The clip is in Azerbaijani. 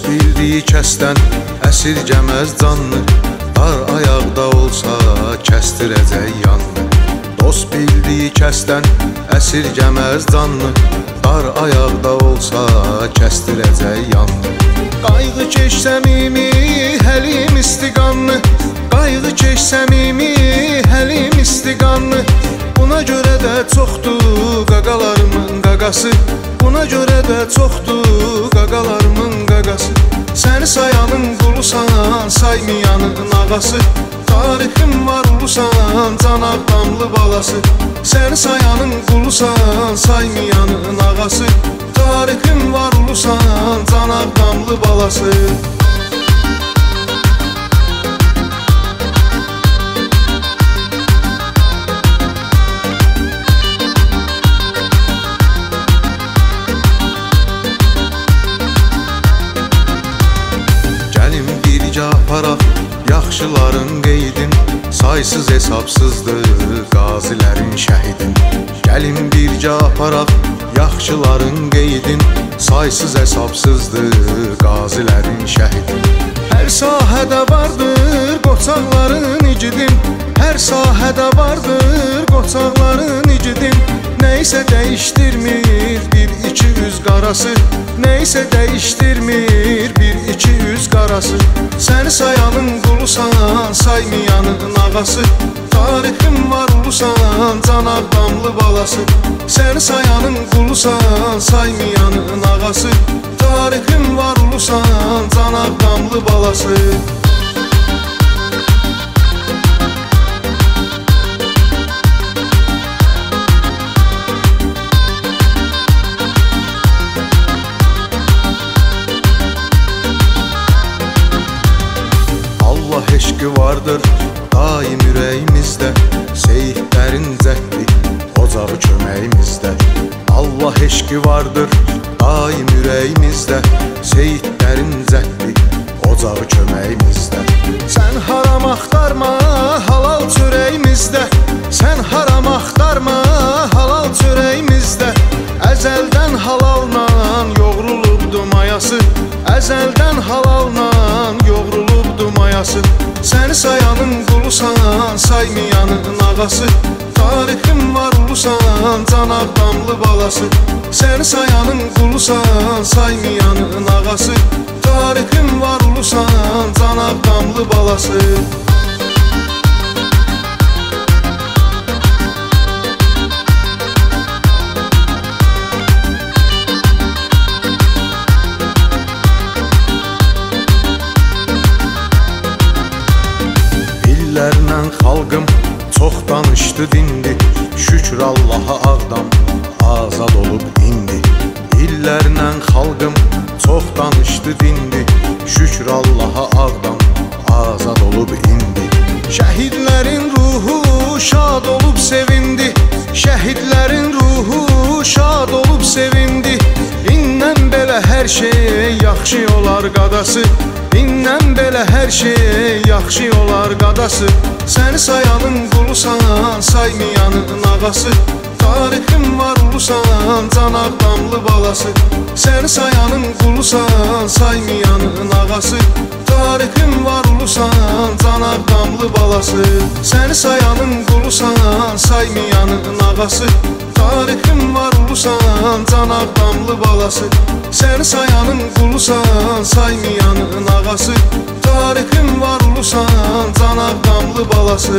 bildiyi kəsdən əsirgəməz canını Dar ayaqda olsa kəstirəcək yanını. Dost bildiyi kəsdən əsirgəməz canını Dar ayaqda olsa kəstirəcək yanını. Qayğı keş səmimi, həlim istiqanlı Qayğı keş səmimi, həlim istiqanlı Buna görə də çoxdur qaqalarımın qaqası Buna görə də çoxdur qaqalarımın qaqası. Səni sayanın qulusan, saymayanın ağası. Tarixim var ulusan, canaq damlı balası. Səni sayanın qulusan, saymayanın ağası. Tarixim var ulusan, canaq damlı balası Bircə aparaq yaxşıların qeydin Saysız hesabsızdır qazilərin şəhidin. Gəlin bircə aparaq yaxşıların qeydin Saysız hesabsızdır qazilərin şəhidin. Hər sahədə vardır qoçaqların igidin Hər sahədə vardır qoçaqların igidin Nəysə dəyişdirmir bir iki üz qarası Nəysə dəyişdirmir bir iki üz qarası. Səni sayanın qulusan, saymayanın ağası Tarixim var ulusan, canaq damlı balası Səni sayanın qulusan, saymayanın ağası. Tarixim var ulusan, canaq damlı balası eşqi vardır daim ürəyimizdə Seyidlərin cəhdi ocağı köməyimizdə Allah eşqi vardır daim ürəyimizdə Seyidlərin cəhdi ocağı köməyimizdə Sən haram axtarma halal çörəyimizdə Sən haram axtarma halal çörəyimizdə Əzəldən mayası Əzəldən halalla yoğrulubdu mayası Səni sayanın qulusan, saymayanın ağası. Tarixim var ulusan, canaq damlı balası. Səni sayanın qulusan, saymayanın ağası. Tarixim var ulusan, canaq damlı balası İllərlə xalqım çox danışdı dindi. Şükür Allaha ağdam azad olub indi. İllərlə xalqım çox danışdı dindi. Şükür Allaha ağdam azad olub indi. Şəhidlərin ruhu şad olub sevindi. Şəhidlərin ruhu şad olub sevindi. İndən belə hər şey yaxşı olar qadası İndən belə hər şey yaxşı olar qadası. Səni sayanın qulusan, saymayanın ağası. Tarixim var ulusan, canaq damlı balası. Səni sayanın qulusan, saymayanın ağası. Tarixim var ulusan, canaq damlı balası. Səni sayanın qulusan, saymayanın ağası Tarixim var ulusan, canaq damlı balası. Səni sayanın qulusan, saymayanın ağası. Tarixim var ulusan, canaq damlı balası